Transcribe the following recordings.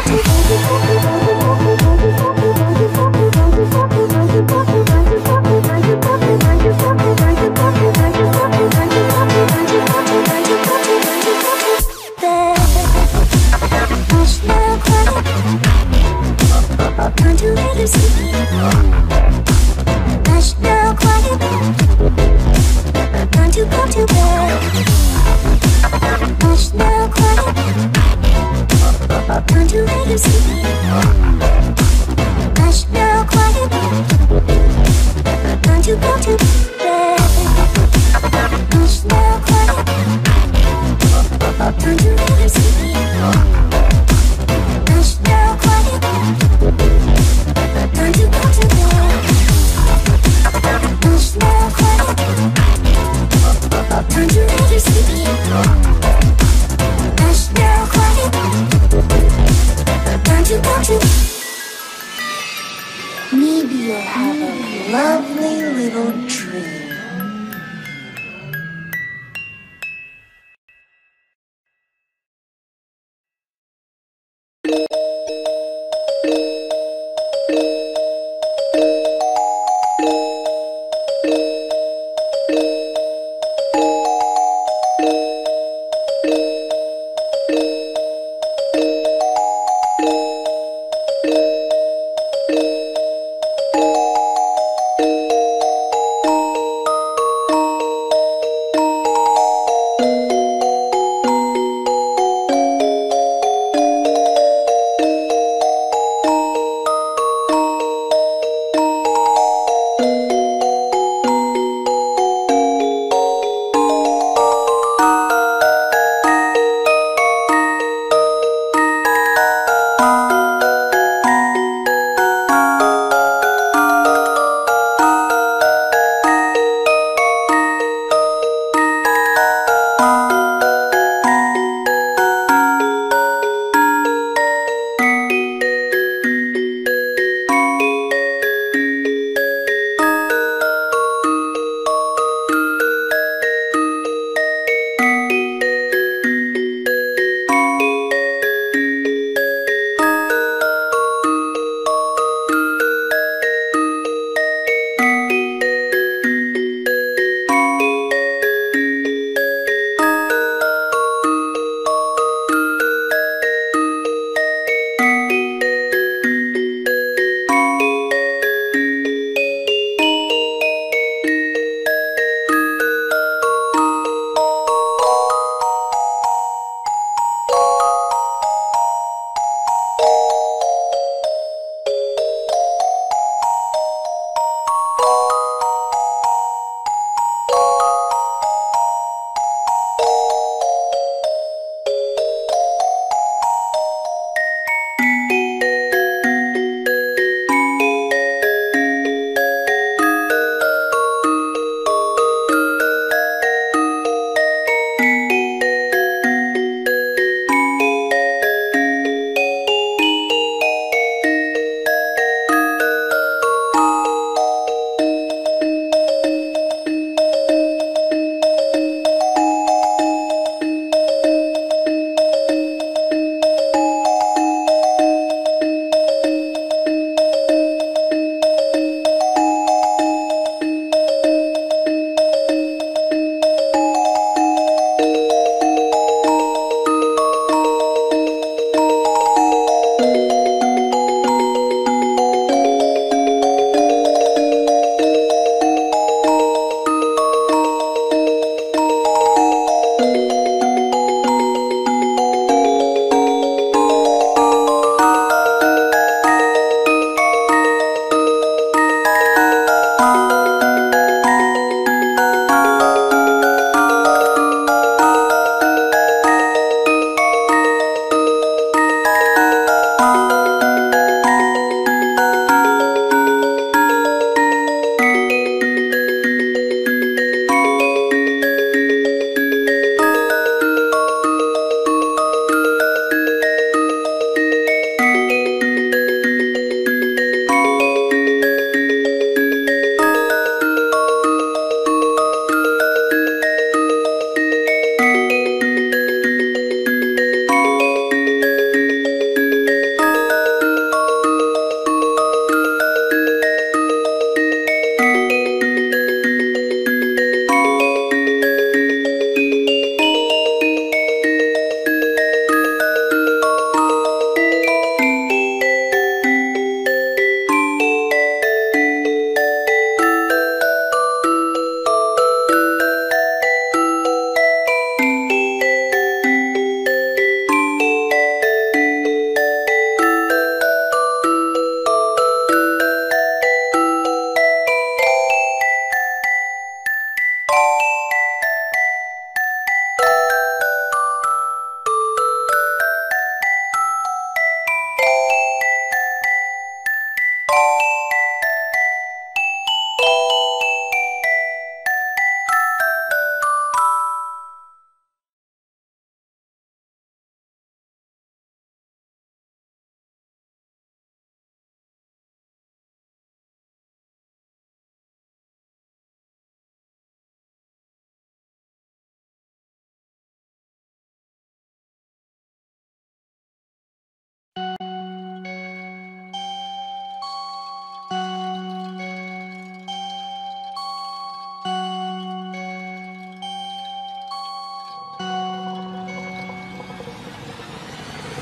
Thank you.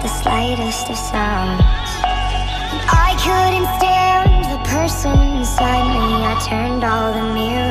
the slightest of sounds. I couldn't stand the person inside me. I turned all the mirrors